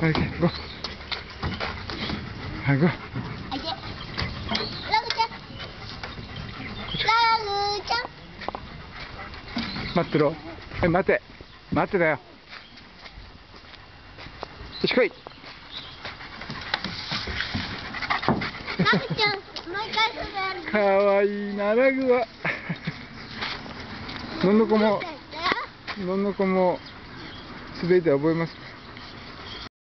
はい、ゴー。はい、ゴー。あいてラグちゃんラグちゃん待ってろ。え、待て。待ってだよ。よし来い。ラグちゃんもう一回するかわいいな、ラグは。どんのこも、どんのこも、滑りで覚えます。